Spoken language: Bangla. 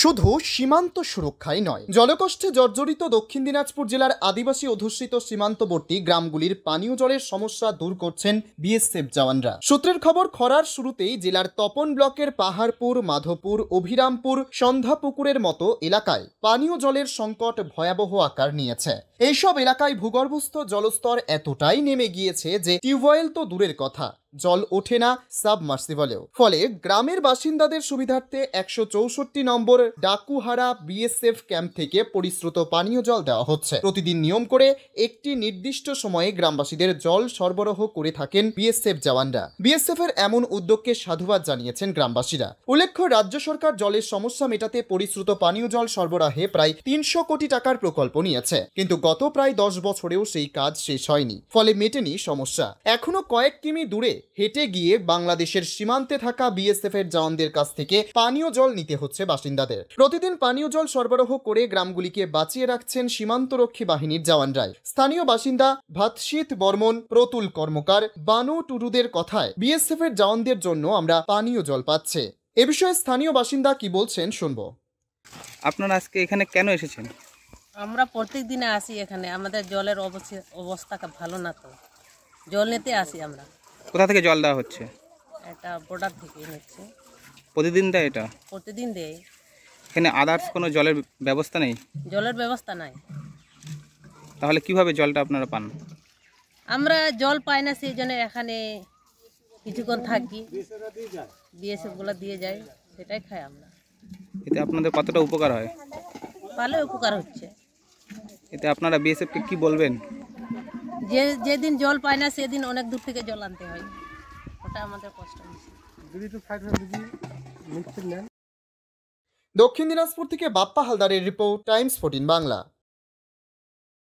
শুধু সীমান্ত সুরক্ষাই নয়। জলকষ্টে জর্জরিত দক্ষিণ দিনাজপুর জেলার আদিবাসী অধ্যুষিত সীমান্তবর্তী গ্রামগুলির পানীয় জলের সমস্যা দূর করছেন বিএসএফ জওয়ানরা। সূত্রের খবর, খরার শুরুতেই জেলার তপন ব্লকের পাহাড়পুর, মাধবপুর, অভিরামপুর, সন্ধ্যাপুকুরের মতো এলাকায় পানীয় জলের সংকট ভয়াবহ আকার নিয়েছে। এইসব এলাকায় ভূগর্ভস্থ জলস্তর এতটাই নেমে গিয়েছে যে টিউবওয়েল তো দূরের কথা। জল ওঠে না সাবমার্সিবলেও। ফলে গ্রামের বাসিন্দাদের সুবিধার্থে একশো চৌষট্টি নম্বর ডাকুহারা বিএসএফ ক্যাম্প থেকে পরিশ্রুত পানীয় জল দেওয়া হচ্ছে। প্রতিদিন নিয়ম করে একটি নির্দিষ্ট সময়ে গ্রামবাসীদের জল সরবরাহ করে থাকেন বিএসএফ জওয়ানরা। বিএসএফ এর এমন উদ্যোগকে সাধুবাদ জানিয়েছেন গ্রামবাসীরা। উল্লেখ্য, রাজ্য সরকার জলের সমস্যা মেটাতে পরিশ্রুত পানীয় জল সরবরাহে প্রায় তিনশো কোটি টাকার প্রকল্প নিয়েছে। কিন্তু গত প্রায় দশ বছরেও সেই কাজ শেষ হয়নি। ফলে মেটেনি সমস্যা। এখনও কয়েক কিমি দূরে হেঁটে গিয়ে বাংলাদেশের সীমান্তে থাকা বিএসএফ এর জওয়ানদের কাছ থেকে পানীয় জল নিতে হচ্ছে বাসিন্দাদের। প্রতিদিন পানীয় জল সরবরাহ করে গ্রামগুলিকে বাঁচিয়ে রাখছেন সীমান্তরক্ষী বাহিনীর জওয়ানরাই। স্থানীয় বাসিন্দা ভাতশীত বর্মন প্রতুল কর্মকার বানু টুডুদের কথায় বিএসএফ এর জওয়ানদের জন্য আমরা পানীয় জল পাচ্ছে। এ বিষয়ে স্থানীয় বাসিন্দা কি বলছেন শুনব। আপনারা আজকে এখানে কেন এসেছেন? আমরা প্রত্যেক দিনে আসি এখানে। আমাদের জলের অবস্থা অবস্থা ভালো না তো। জল নিতে আসি আমরা। কোথা থেকে জল দেওয়া হচ্ছে? এটা বর্ডার থেকে নিচ্ছে। প্রতিদিন দেয় এটা? প্রতিদিন দেয়। এখানে আদার্স কোনো জলের ব্যবস্থা নেই? জলের ব্যবস্থা নাই। তাহলে কীভাবে জলটা আপনারা পান? আমরা জল পাই না সেই জন্য এখানে কিছুক্ষণ থাকি। বিএসএফগুলো দিয়ে যায় সেটাই খাই আমরা। এতে আপনাদের কতটা উপকার হয়? ভালো উপকার হচ্ছে। এতে আপনারা বিএসএফকে কি বলবেন? যে যেদিন জল পায় না সেদিন অনেক দূর থেকে জল আনতে হয়। ওটা আমাদের কষ্ট হচ্ছে দক্ষিণ দিনাজপুর থেকে বাপ্পা হালদারের রিপোর্ট টাইমস ফোর্টিন বাংলা।